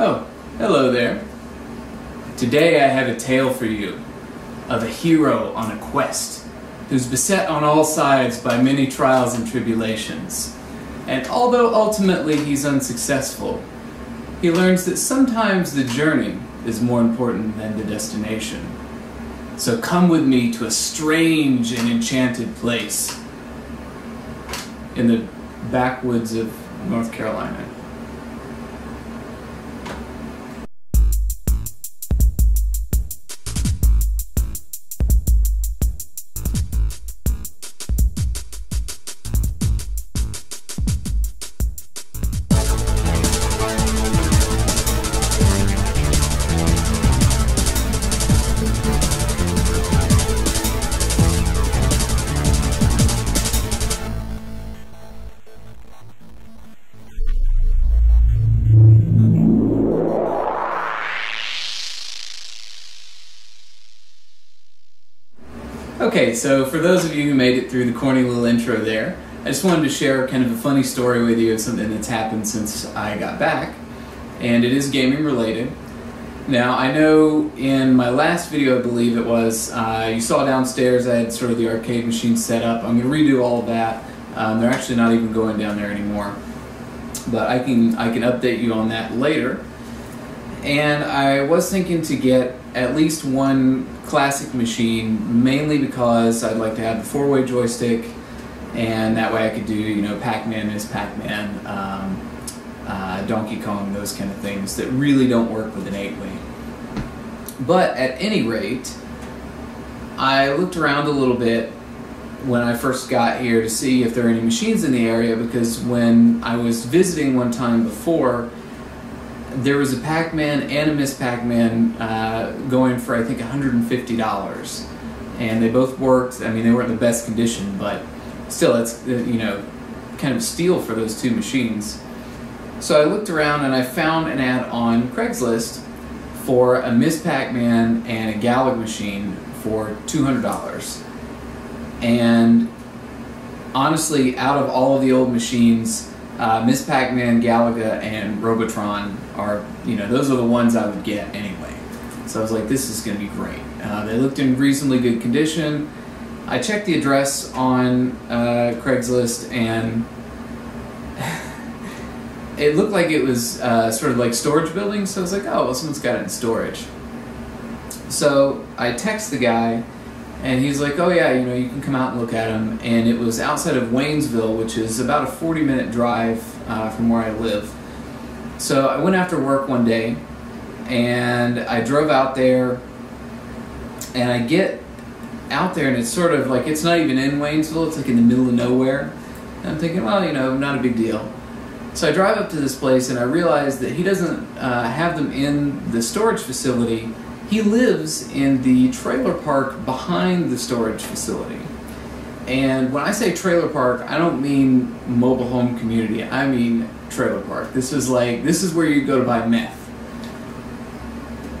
Oh, hello there. Today I have a tale for you of a hero on a quest who's beset on all sides by many trials and tribulations. And although ultimately he's unsuccessful, he learns that sometimes the journey is more important than the destination. So come with me to a strange and enchanted place in the backwoods of North Carolina. Okay, so for those of you who made it through the corny little intro there, I just wanted to share kind of a funny story with you of something that's happened since I got back, and it is gaming related. Now, I know in my last video, I believe it was, uh, you saw downstairs I had sort of the arcade machine set up. I'm going to redo all of that. Um, they're actually not even going down there anymore, but I can I can update you on that later. And I was thinking to get at least one classic machine, mainly because I'd like to have the four-way joystick, and that way I could do, you know, Pac-Man is Pac-Man, um, uh, Donkey Kong, those kind of things that really don't work with an eight-way. But at any rate, I looked around a little bit when I first got here to see if there are any machines in the area because when I was visiting one time before, there was a Pac-Man and a Miss Pac-Man uh, going for I think $150, and they both worked. I mean, they weren't in the best condition, but still, it's uh, you know kind of steal for those two machines. So I looked around and I found an ad on Craigslist for a Miss Pac-Man and a Galaga machine for $200. And honestly, out of all of the old machines, uh, Pac-Man, Galaga, and Robotron are, you know, those are the ones I would get anyway. So I was like, this is going to be great. Uh, they looked in reasonably good condition. I checked the address on uh, Craigslist and it looked like it was uh, sort of like storage building. So I was like, oh, well, someone's got it in storage. So I text the guy and he's like, oh yeah, you know, you can come out and look at them. And it was outside of Waynesville, which is about a 40 minute drive uh, from where I live. So I went after work one day and I drove out there and I get out there and it's sort of like, it's not even in Waynesville, it's like in the middle of nowhere. And I'm thinking, well, you know, not a big deal. So I drive up to this place and I realize that he doesn't uh, have them in the storage facility he lives in the trailer park behind the storage facility. And when I say trailer park, I don't mean mobile home community. I mean trailer park. This is like this is where you go to buy meth.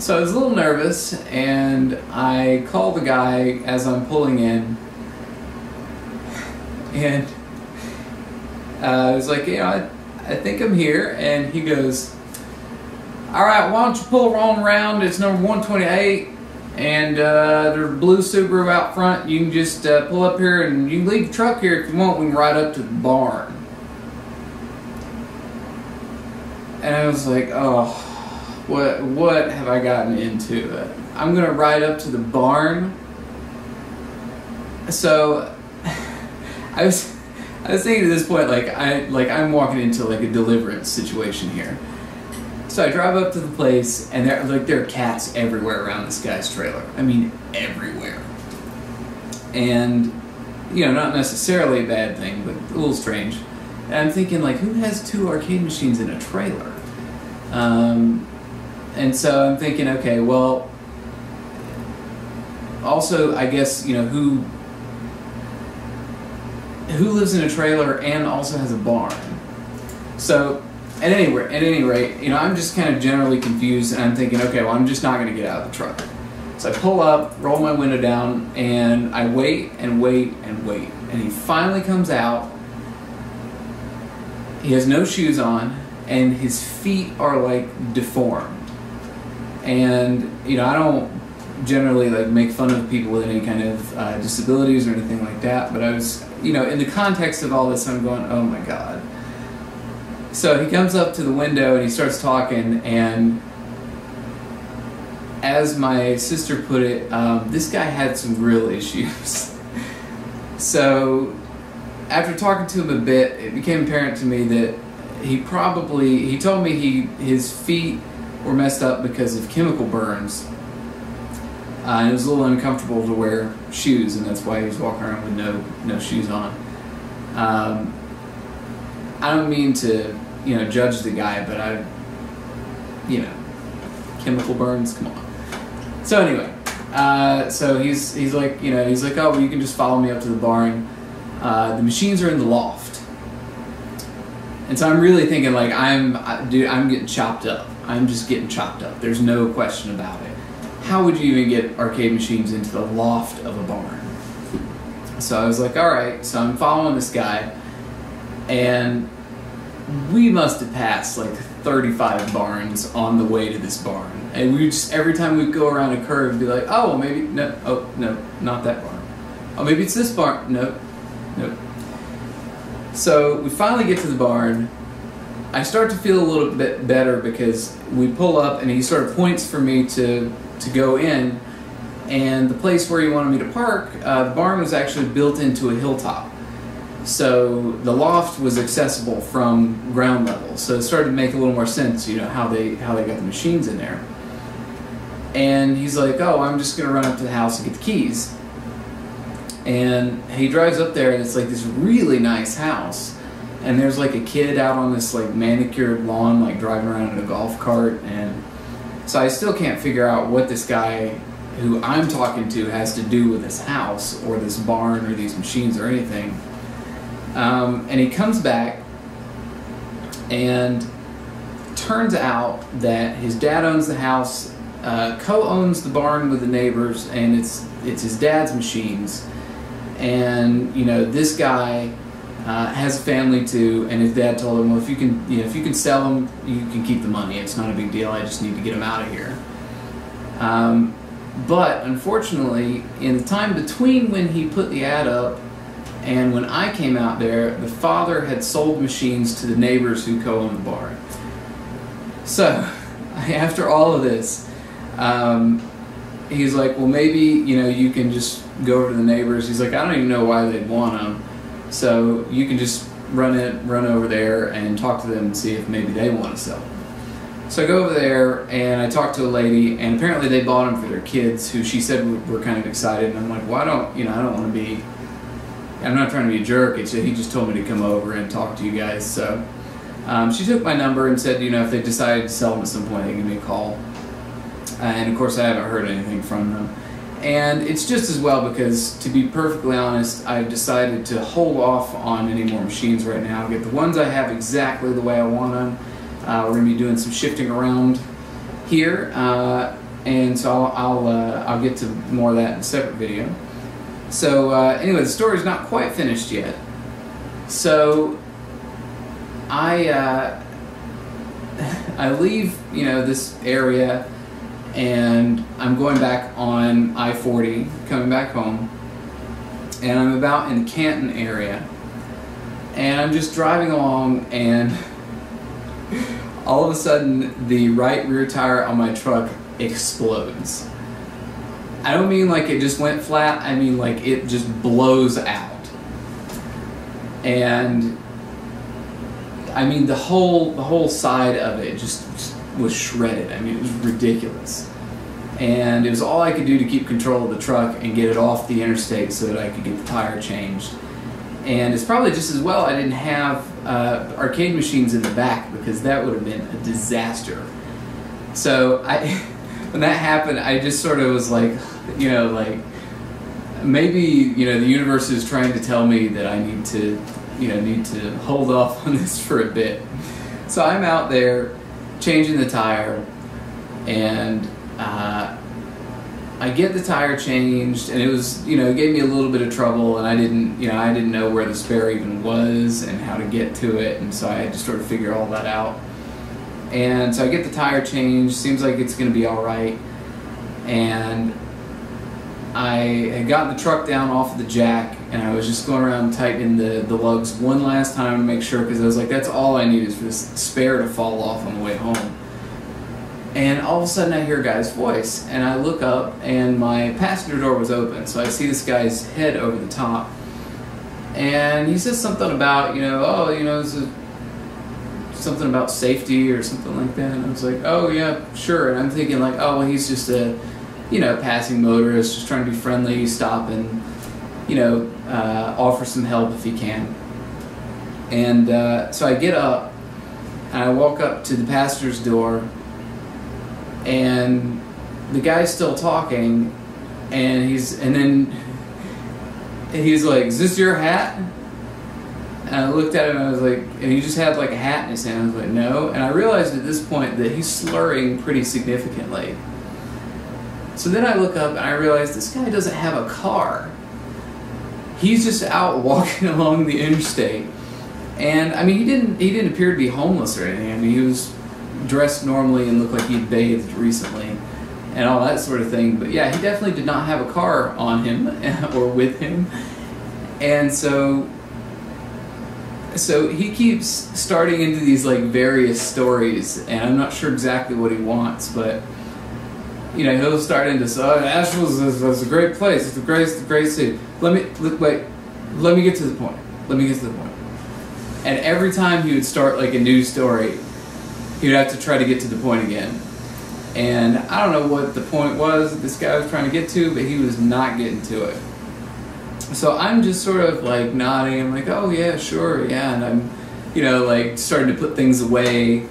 So I was a little nervous, and I call the guy as I'm pulling in, and uh, I was like, you know, I, I think I'm here, and he goes, all right, why don't you pull on around? It's number 128, and uh, there's a blue Subaru out front. You can just uh, pull up here, and you can leave the truck here if you want. We can ride up to the barn. And I was like, oh, what what have I gotten into? I'm gonna ride up to the barn. So I was I was thinking at this point like I like I'm walking into like a deliverance situation here. So I drive up to the place, and there like there are cats everywhere around this guy's trailer. I mean, everywhere. And you know, not necessarily a bad thing, but a little strange. And I'm thinking like, who has two arcade machines in a trailer? Um, and so I'm thinking, okay, well, also I guess you know who who lives in a trailer and also has a barn. So at any rate, at any rate, you know, I'm just kind of generally confused, and I'm thinking, okay, well, I'm just not going to get out of the truck. So I pull up, roll my window down, and I wait and wait and wait, and he finally comes out. He has no shoes on, and his feet are like deformed. And you know, I don't generally like make fun of people with any kind of uh, disabilities or anything like that, but I was, you know, in the context of all this, I'm going, oh my god. So he comes up to the window and he starts talking, and as my sister put it, um, this guy had some real issues. so after talking to him a bit, it became apparent to me that he probably he told me he his feet were messed up because of chemical burns. Uh, and it was a little uncomfortable to wear shoes, and that's why he was walking around with no no shoes on. Um, I don't mean to you know judge the guy, but I you know chemical burns. Come on. So anyway, uh, so he's he's like you know he's like oh well you can just follow me up to the barn. Uh, the machines are in the loft, and so I'm really thinking like I'm dude I'm getting chopped up. I'm just getting chopped up. There's no question about it. How would you even get arcade machines into the loft of a barn? So I was like, all right. So I'm following this guy, and we must have passed like 35 barns on the way to this barn. And we just, every time we'd go around a curve, be like, oh, well, maybe, no, oh, no, not that barn. Oh, maybe it's this barn. No, no. So we finally get to the barn. I start to feel a little bit better because we pull up and he sort of points for me to, to go in. And the place where he wanted me to park, uh, the barn was actually built into a hilltop. So the loft was accessible from ground level. So it started to make a little more sense, you know, how they how they got the machines in there. And he's like, "Oh, I'm just gonna run up to the house and get the keys." And he drives up there, and it's like this really nice house. And there's like a kid out on this like manicured lawn, like driving around in a golf cart. And so I still can't figure out what this guy who I'm talking to has to do with this house or this barn or these machines or anything. Um, and he comes back, and turns out that his dad owns the house, uh, co-owns the barn with the neighbors, and it's it's his dad's machines. And you know this guy uh, has a family too, and his dad told him, "Well, if you can, you know, if you can sell them, you can keep the money. It's not a big deal. I just need to get them out of here." Um, but unfortunately, in the time between when he put the ad up and when I came out there, the father had sold machines to the neighbors who co-owned the bar. So, after all of this, um, he's like, well, maybe, you know, you can just go over to the neighbors. He's like, I don't even know why they'd want them. So you can just run it, run over there and talk to them and see if maybe they want to sell. So I go over there and I talk to a lady, and apparently they bought them for their kids, who she said were kind of excited. And I'm like, well, I don't, you know, I don't want to be I'm not trying to be a jerk. It's he just told me to come over and talk to you guys. So um, she took my number and said, you know, if they decide to sell them at some point, they give me a call. Uh, and of course, I haven't heard anything from them. And it's just as well because, to be perfectly honest, I've decided to hold off on any more machines right now. Get the ones I have exactly the way I want them. Uh, we're going to be doing some shifting around here, uh, and so I'll I'll, uh, I'll get to more of that in a separate video. So uh, anyway, the story's not quite finished yet. So I uh, I leave you know this area, and I'm going back on I-40, coming back home, and I'm about in the Canton area, and I'm just driving along, and all of a sudden the right rear tire on my truck explodes. I don't mean like it just went flat, I mean like it just blows out. And I mean the whole the whole side of it just, was shredded. I mean it was ridiculous. And it was all I could do to keep control of the truck and get it off the interstate so that I could get the tire changed. And it's probably just as well I didn't have uh, arcade machines in the back because that would have been a disaster. So I, when that happened, I just sort of was like, you know, like maybe you know the universe is trying to tell me that I need to, you know, need to hold off on this for a bit. So I'm out there changing the tire, and uh, I get the tire changed, and it was, you know, it gave me a little bit of trouble, and I didn't, you know, I didn't know where the spare even was and how to get to it, and so I had to sort of figure all that out. And so I get the tire changed. Seems like it's going to be all right. And I had gotten the truck down off of the jack, and I was just going around tightening the, the lugs one last time to make sure, because I was like, that's all I need is for this spare to fall off on the way home. And all of a sudden, I hear a guy's voice, and I look up, and my passenger door was open, so I see this guy's head over the top. And he says something about, you know, oh, you know, it's a, something about safety or something like that. And I was like, oh, yeah, sure. And I'm thinking, like, oh, well, he's just a you know, passing motorists, just trying to be friendly, stop and, you know, uh, offer some help if you can. And uh, so I get up and I walk up to the pastor's door, and the guy's still talking, and he's and then he's like, "Is this your hat?" And I looked at him and I was like, and he just had like a hat in his hand. I was like, "No," and I realized at this point that he's slurring pretty significantly. So then I look up and I realize this guy doesn't have a car. He's just out walking along the interstate. And I mean he didn't he didn't appear to be homeless or anything. I mean he was dressed normally and looked like he'd bathed recently and all that sort of thing. But yeah, he definitely did not have a car on him or with him. And so so he keeps starting into these like various stories and I'm not sure exactly what he wants, but you know, he'll start into, oh, Asheville's is, is a great place. It's a great, it's great city. Let me, wait, let me get to the point. Let me get to the point. And every time he would start like a new story, he would have to try to get to the point again. And I don't know what the point was this guy was trying to get to, but he was not getting to it. So I'm just sort of like nodding. I'm like, oh yeah, sure, yeah. And I'm, you know, like starting to put things away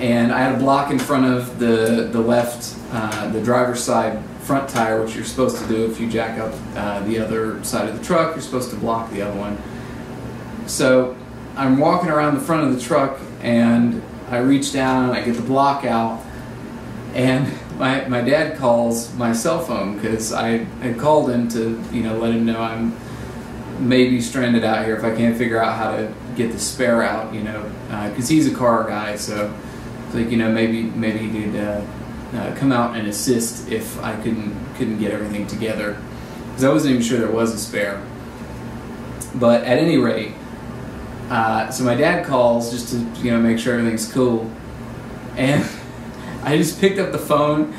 and I had a block in front of the the left, uh, the driver's side front tire, which you're supposed to do if you jack up uh, the other side of the truck. You're supposed to block the other one. So I'm walking around the front of the truck, and I reach down and I get the block out, and my my dad calls my cell phone because I had called him to you know let him know I'm maybe stranded out here if I can't figure out how to get the spare out, you know, because uh, he's a car guy, so like you know maybe maybe he could uh, uh, come out and assist if I couldn't couldn't get everything together because I wasn't even sure there was a spare. But at any rate, uh, so my dad calls just to you know make sure everything's cool, and I just picked up the phone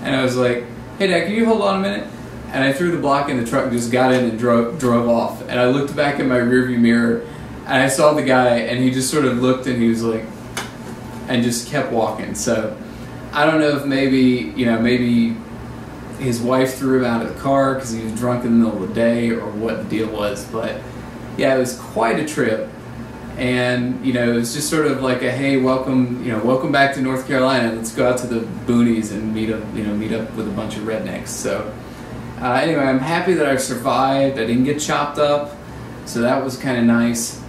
and I was like, "Hey Dad, can you hold on a minute?" And I threw the block in the truck, just got in and drove drove off. And I looked back in my rearview mirror, and I saw the guy, and he just sort of looked and he was like, and just kept walking. So I don't know if maybe, you know, maybe his wife threw him out of the car because he was drunk in the middle of the day or what the deal was. But yeah, it was quite a trip. And, you know, it was just sort of like a, hey, welcome, you know, welcome back to North Carolina. Let's go out to the boonies and meet up, you know, meet up with a bunch of rednecks. So uh, anyway, I'm happy that I survived. I didn't get chopped up. So that was kind of nice.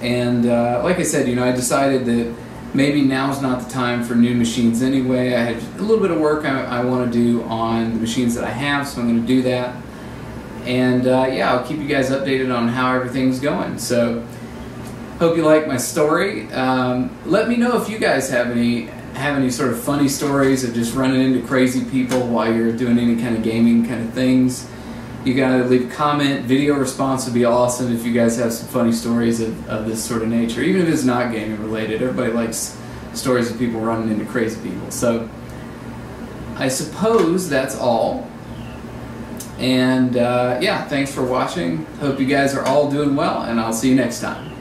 And uh, like I said, you know, I decided that maybe now's not the time for new machines anyway. I had a little bit of work I, I want to do on the machines that I have, so I'm going to do that. And uh, yeah, I'll keep you guys updated on how everything's going. So, hope you like my story. Um, let me know if you guys have any have any sort of funny stories of just running into crazy people while you're doing any kind of gaming kind of things. You gotta leave comment. Video response would be awesome if you guys have some funny stories of, of this sort of nature, even if it's not gaming related. Everybody likes stories of people running into crazy people. So I suppose that's all. And uh, yeah, thanks for watching. Hope you guys are all doing well, and I'll see you next time.